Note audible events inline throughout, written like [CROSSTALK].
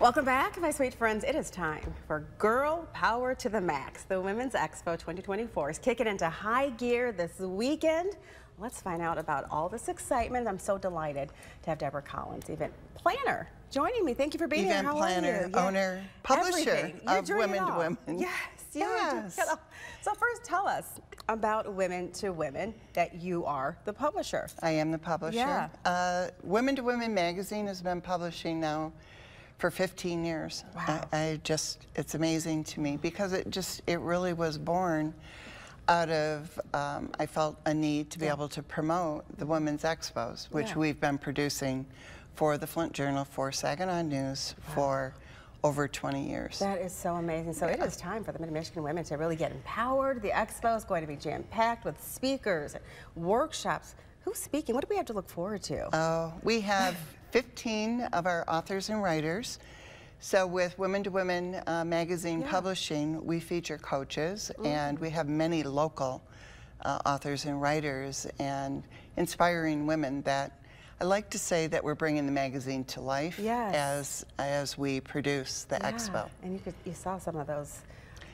Welcome back, my sweet friends. It is time for Girl Power to the Max. The Women's Expo 2024 is kicking into high gear this weekend. Let's find out about all this excitement. I'm so delighted to have Deborah Collins, event planner, joining me. Thank you for being event here. How planner, yeah. owner, publisher of Women to Women. Yes, yes. So first, tell us about Women to Women that you are the publisher. I am the publisher. Yeah. Uh, Women to Women magazine has been publishing now for 15 years. Wow. I, I, just, it's amazing to me because it just, it really was born out of, um, I felt a need to be yeah. able to promote the Women's Expos, which yeah. we've been producing for the Flint Journal, for Saginaw News, wow. for over 20 years. That is so amazing. So yeah. it is time for the Mid-Michigan women to really get empowered. The expo is going to be jam-packed with speakers, workshops. Who's speaking? What do we have to look forward to? Oh, we have 15 of our authors and writers. So with Women to Women uh, magazine yeah. publishing, we feature coaches mm. and we have many local uh, authors and writers and inspiring women that I like to say that we're bringing the magazine to life yes. as as we produce the yeah. expo. And you could you saw some of those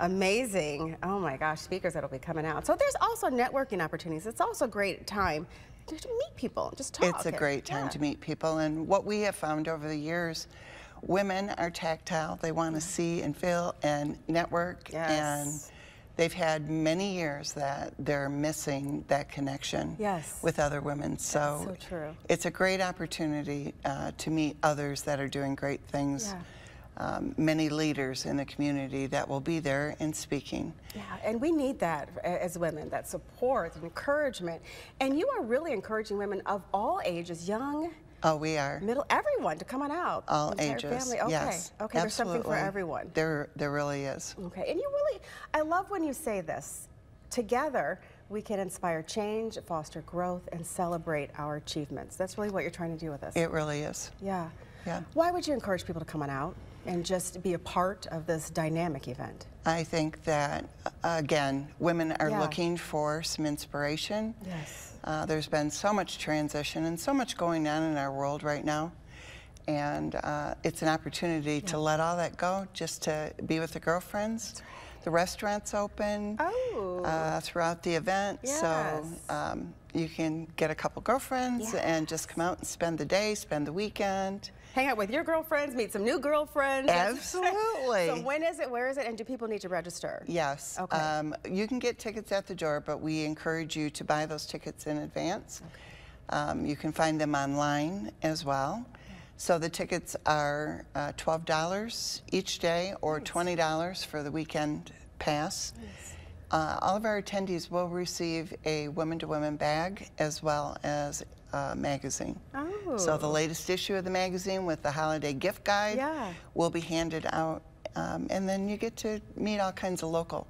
amazing, oh my gosh, speakers that'll be coming out. So there's also networking opportunities. It's also a great time to meet people, just talk. It's a great time yeah. to meet people. And what we have found over the years, women are tactile. They want to see and feel and network. Yes. And they've had many years that they're missing that connection yes. with other women. So, so true. it's a great opportunity uh, to meet others that are doing great things. Yeah um, many leaders in the community that will be there and speaking. Yeah, and we need that as women, that support and encouragement. And you are really encouraging women of all ages, young, Oh, we are. Middle, everyone to come on out. All ages. Family. Okay. Yes. Okay. Absolutely. There's something for everyone. There, there really is. Okay. And you really, I love when you say this. Together, we can inspire change, foster growth, and celebrate our achievements. That's really what you're trying to do with this. It really is. Yeah. Yeah. Why would you encourage people to come on out? and just be a part of this dynamic event? I think that, uh, again, women are yeah. looking for some inspiration. Yes. Uh, there's been so much transition and so much going on in our world right now. And uh, it's an opportunity yeah. to let all that go, just to be with the girlfriends. The restaurant's open oh. uh, throughout the event, yes. so um, you can get a couple girlfriends yes. and just come out and spend the day, spend the weekend hang out with your girlfriends, meet some new girlfriends. [LAUGHS] Absolutely. so when is it, where is it, and do people need to register? Yes. Okay. Um, you can get tickets at the door, but we encourage you to buy those tickets in advance. Okay. Um, you can find them online as well. So the tickets are uh, $12 each day or nice. $20 for the weekend pass. Nice. Uh, all of our attendees will receive a women to women bag as well as a magazine. Oh. So the latest issue of the magazine with the holiday gift guide yeah. will be handed out. Um, and then you get to meet all kinds of local.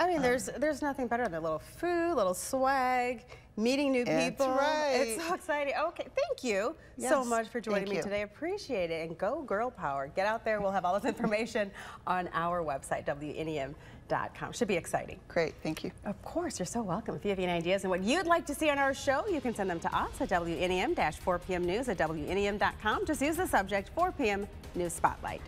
I mean, um, there's there's nothing better than a little food, a little swag, meeting new people. That's right. It's so exciting. Okay, thank you yes, so much for joining me you. today. Appreciate it. And go girl power. Get out there. We'll have all this information on our website, WNEM.com. Should be exciting. Great, thank you. Of course, you're so welcome. If you have any ideas and what you'd like to see on our show, you can send them to us at WNEM-4PM News at WNEM.com. Just use the subject 4 p.m. News Spotlight.